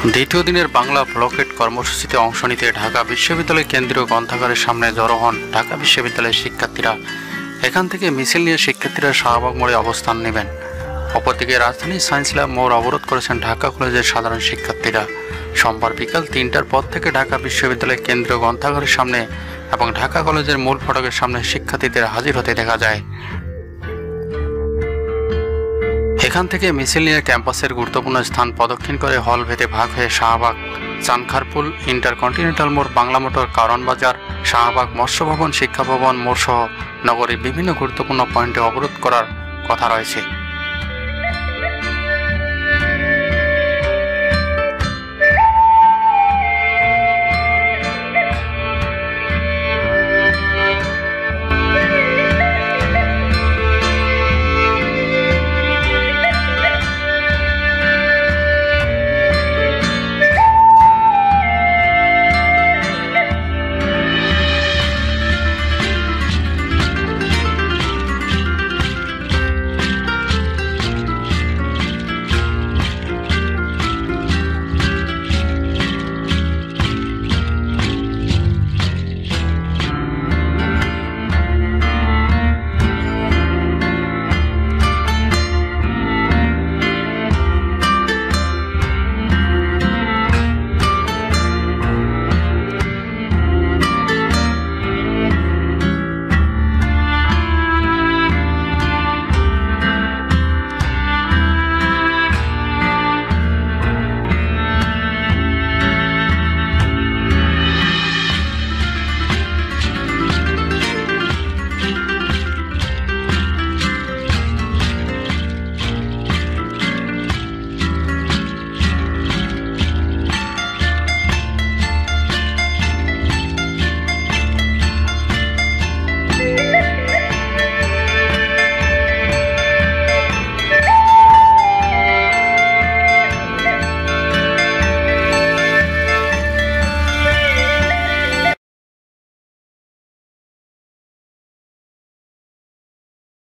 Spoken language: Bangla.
দ্বিতীয় দিনের বাংলা ব্লকেট কর্মসূচিতে অংশ নিতে ঢাকা বিশ্ববিদ্যালয় কেন্দ্রীয় গ্রন্থাগারের সামনে জড়ো হন ঢাকা বিশ্ববিদ্যালয়ের শিক্ষার্থীরা। এখান থেকে মিছিল নিয়ে শিক্ষার্থীরা শাহবাগ মোড়ে অবস্থান নেবেন। অপরদিকে রাজধানীর সায়েন্স ল্যাব মোড় অবরোধ করেছেন ঢাকা কলেজের সাধারণ শিক্ষার্থীরা। সোমবার বিকাল তিনটার পর থেকে ঢাকা বিশ্ববিদ্যালয় কেন্দ্রীয় গ্রন্থাগারের সামনে এবং ঢাকা কলেজের মূল ফটকের সামনে শিক্ষার্থীদের হাজির হতে দেখা যায়। এখান থেকে মিছিল নিয়ে ক্যাম্পাসের গুরুত্বপূর্ণ স্থান প্রদক্ষিণ করে হল ভেদে ভাগ হয়ে শাহবাগ, চানখারপুল, ইন্টারকন্টিনেন্টাল মোড়, বাংলা মোটর কারণ বাজার, শাহবাগ মৎস্য ভবন, শিক্ষা ভবন মোড় সহ নগরীর বিভিন্ন গুরুত্বপূর্ণ পয়েন্টে অবরোধ করার কথা রয়েছে।